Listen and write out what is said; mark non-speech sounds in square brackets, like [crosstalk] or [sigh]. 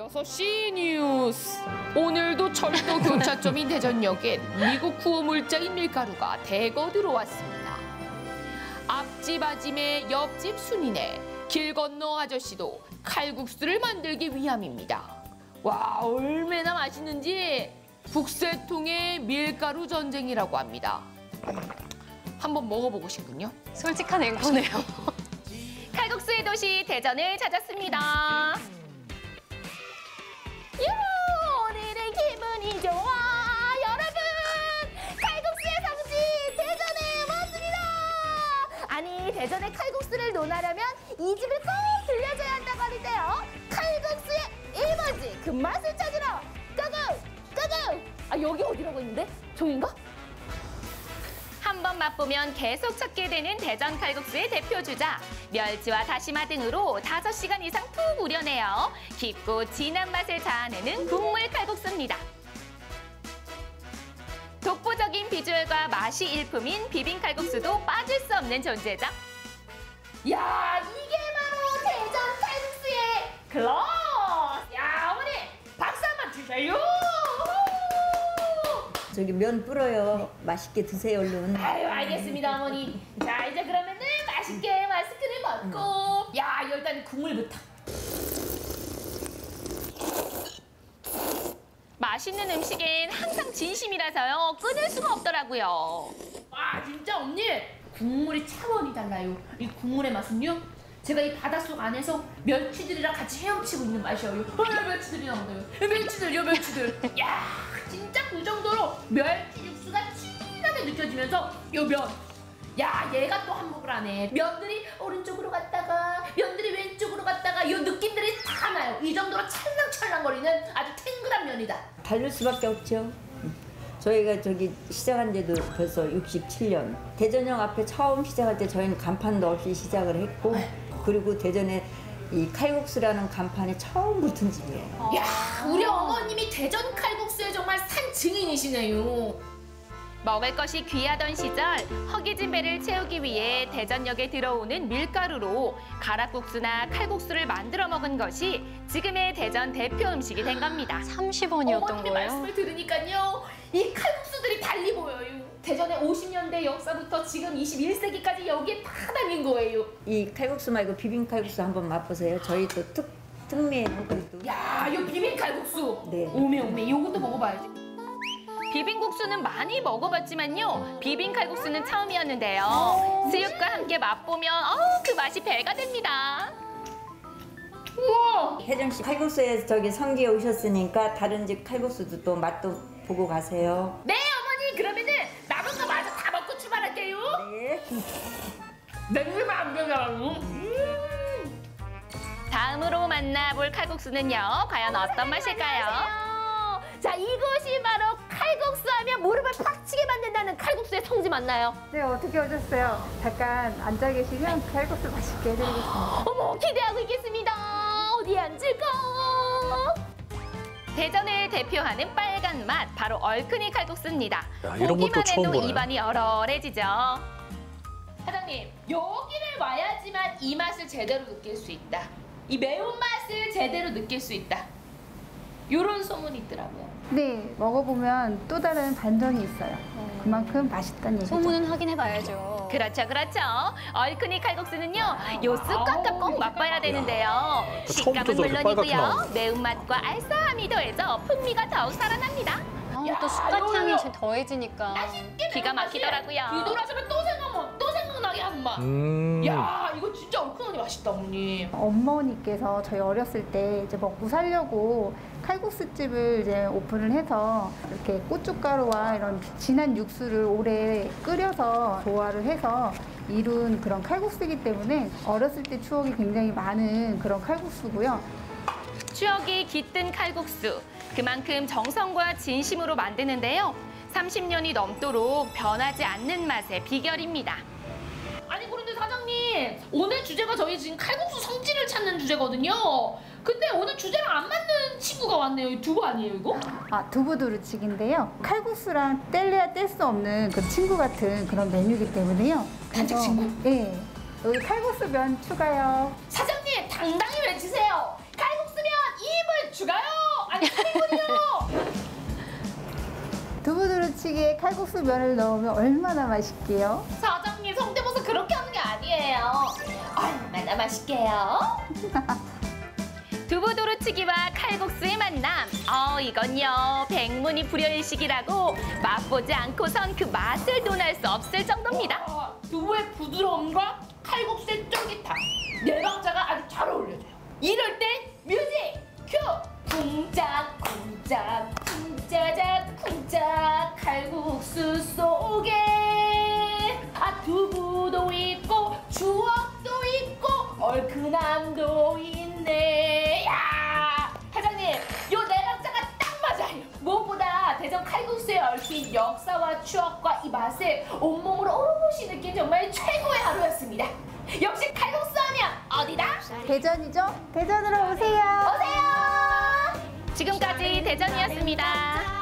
6시 뉴스. 오늘도 철도 교차점인 대전역엔 미국 구호 물자인 밀가루가 대거 들어왔습니다. 앞집 아짐의 옆집 순이네 길 건너 아저씨도 칼국수를 만들기 위함입니다. 와 얼마나 맛있는지 북새통의 밀가루 전쟁이라고 합니다. 한번 먹어보고 싶군요. 솔직한 앵커네요. [laughs] 칼국수의 도시 대전을 찾았습니다. 유 오늘은 기분이 좋아 여러분 칼국수의 성지 대전에 왔습니다. 아니 대전의 칼국수를 논하려면 이 집을 꼭 들려줘야 한다고 하는데요. 칼국수의 일번지 그 맛을 찾으러 고고 고고. 아 여기 어디라고 있는데? 저긴가? 한 번 맛보면 계속 찾게 되는 대전 칼국수의 대표 주자. 멸치와 다시마 등으로 5시간 이상 푹 우려내어 깊고 진한 맛을 자아내는 국물 칼국수입니다. 독보적인 비주얼과 맛이 일품인 비빔 칼국수도 빠질 수 없는 존재죠. 야, 이게 바로 대전 칼국수의 클러스! 야, 어머니, 박수 한번 주세요! 저기 면 불어요. 맛있게 드세요, 얼른. 아유 알겠습니다 어머니. 자 이제 그러면은 맛있게 마스크를 벗고. 야 일단 국물부터 맛있는 음식엔 항상 진심이라서요. 끊을 수가 없더라고요. 와 진짜 언니. 국물이 차원이 달라요. 이 국물의 맛은요? 제가 이 바닷속 안에서 멸치들이랑 같이 헤엄치고 있는 맛이에요. 어, 멸치들이 나온다요. 멸치들요 멸치들. 야 진짜 그 정도로 멸치 육수가 진하게 느껴지면서 요 면. 야 얘가 또 한몫을 하네. 면들이 오른쪽으로 갔다가 면들이 왼쪽으로 갔다가 요 느낌들이 다 나요. 이 정도로 찰랑찰랑거리는 아주 탱글한 면이다. 다를 수밖에 없죠. 저희가 저기 시작한 지도 벌써 67년. 대전역 앞에 처음 시작할 때 저희는 간판도 없이 시작을 했고, 그리고 대전에 이 칼국수라는 간판이 처음 붙은 집이에요. 야 우리 어머님이 대전 칼국수의 정말 산 증인이시네요 먹을 것이 귀하던 시절 허기진 배를 채우기 위해 대전역에 들어오는 밀가루로 가락국수나 칼국수를 만들어 먹은 것이 지금의 대전 대표 음식이 된 겁니다. 30원이었던 어머님의 거예요. 말씀을 들으니까요. 이 칼국수 지금 21세기까지 여기에 다 담긴 거예요. 이 칼국수 말고 비빔 칼국수 한번 맛보세요. 저희 또 특, 특미에는 그래도. 야, 이 비빔 칼국수. 네. 오메 오메, 이것도 먹어봐야지. 비빔국수는 많이 먹어봤지만요. 비빔 칼국수는 처음이었는데요. 수육과 함께 맛보면 어우, 그 맛이 배가 됩니다. 우와! 혜정 씨 칼국수에 저기 성기에 오셨으니까 다른 집 칼국수도 또 맛도 보고 가세요. 네, 네. 냄새만 안 되잖아. 다음으로 만나볼 칼국수는요. 과연 어떤 맛일까요? 자, 이것이 바로 칼국수 하면 무릎을 팍 치게 만든다는 칼국수의 성지 맞나요? 네, 어떻게 오셨어요? 잠깐 앉아 계시면 칼국수 맛있게 해드리겠습니다. 어머, 기대하고 있겠습니다. 어디에 앉을까? 대전을 대표하는 빨간 맛, 바로 얼큰이 칼국수입니다. 야, 이런 보기만 처음 해도 보네. 입안이 얼얼해지죠. 사장님, 여기를 와야지만 이 맛을 제대로 느낄 수 있다. 이 매운맛을 제대로 느낄 수 있다. 요런 소문이 있더라고요. 네, 먹어보면 또 다른 반전이 있어요. 그만큼 맛있다는 얘기죠. 소문은 확인해봐야죠. 그렇죠, 그렇죠. 얼큰이 칼국수는요, 요 쑥갓과 꼭 맛봐야 되는데요. 그 식감은 처음부터 저렇게 빨갛게 물론이고요. 매운맛과 알싸함이 더해져 풍미가 더욱 살아납니다. 아, 야, 또 쑥갓 향이 이거- 더해지니까. 기가 막히더라고요. 뒤돌아서면 또 생각나, 또 생각나게 한 맛. 음. 야, 이거 진짜 얼큰하니 맛있다, 어머니. 어머니께서 저희 어렸을 때 이제 먹고 살려고 칼국수 집을 이제 오픈을 해서 이렇게 고춧가루와 이런 진한 육수를 오래 끓여서 조화를 해서 이룬 그런 칼국수이기 때문에 어렸을 때 추억이 굉장히 많은 그런 칼국수고요. 추억이 깃든 칼국수. 그만큼 정성과 진심으로 만드는데요. 30년이 넘도록 변하지 않는 맛의 비결입니다. 오늘 주제가 저희 지금 칼국수 성질을 찾는 주제거든요. 근데 오늘 주제랑 안 맞는 친구가 왔네요. 두부 아니에요, 이거? 아, 두부 두루치기인데요. 칼국수랑 뗄래야 뗄 수 없는 그 친구 같은 그런 메뉴이기 때문에요. 단짝 친구? 네. 여기 칼국수면 추가요. 사장님, 당당히 외치세요. 칼국수면 2인분 추가요! 아니, 3인분이요! [laughs] 두부 두루치기에 칼국수 면을 넣으면 얼마나 맛있게요? 맛있게요? [laughs] 두부 도루치기와 칼국수의 만남. 어 이건요 백문이 불여일식이라고 맛보지 않고선 그 맛을 논할 수 없을 정도입니다. 두부의 부드러움과 칼국수의 쫄깃함 네 박자가 아주 잘 어울려져요. 이럴 때 뮤직 큐! 쿵짝 쿵짝 맛을 온몸으로 오롯이 느낀 정말 최고의 하루였습니다 역시 칼국수 하면 어디다? 대전이죠? 대전으로 오세요. 오세요 지금까지 대전이었습니다